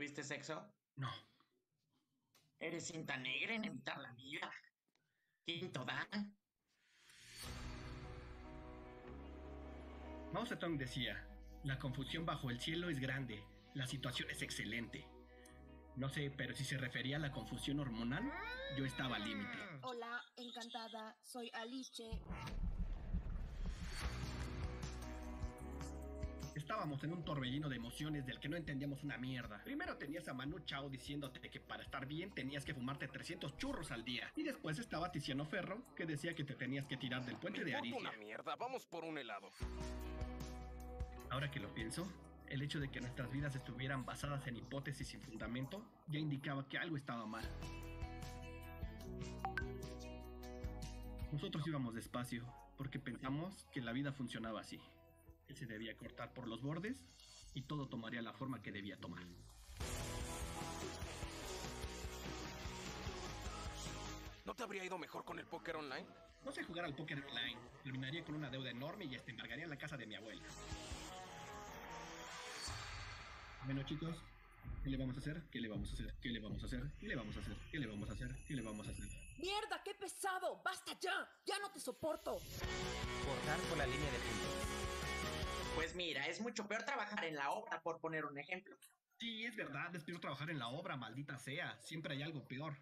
tuviste sexo? No. Eres cinta negra en evitar la vida. Quinto Dan. Mao Zedong decía, la confusión bajo el cielo es grande, la situación es excelente. No sé, pero si se refería a la confusión hormonal, yo estaba al límite. Hola, encantada, soy Alice. Estábamos en un torbellino de emociones del que no entendíamos una mierda. Primero tenías a Manu Chao diciéndote que para estar bien tenías que fumarte 300 churros al día. Y después estaba Tiziano Ferro que decía que te tenías que tirar del puente de Importa una Aricia. mierda, vamos por un helado. Ahora que lo pienso, el hecho de que nuestras vidas estuvieran basadas en hipótesis sin fundamento ya indicaba que algo estaba mal. Nosotros íbamos despacio porque pensamos que la vida funcionaba así. Que se debía cortar por los bordes y todo tomaría la forma que debía tomar. ¿No te habría ido mejor con el póker online? No sé jugar al póker online. Terminaría con una deuda enorme y hasta embargaría la casa de mi abuela. Bueno, chicos, ¿qué le vamos a hacer? ¿Qué le vamos a hacer? ¿Qué le vamos a hacer? ¿Qué le vamos a hacer? ¿Qué le vamos a hacer? ¿Qué le vamos a hacer? ¡Mierda, qué pesado! ¡Basta ya! ¡Ya no te soporto! Cortar por la línea de. Pues mira, es mucho peor trabajar en la obra, por poner un ejemplo. Sí, es verdad, es peor trabajar en la obra, maldita sea. Siempre hay algo peor.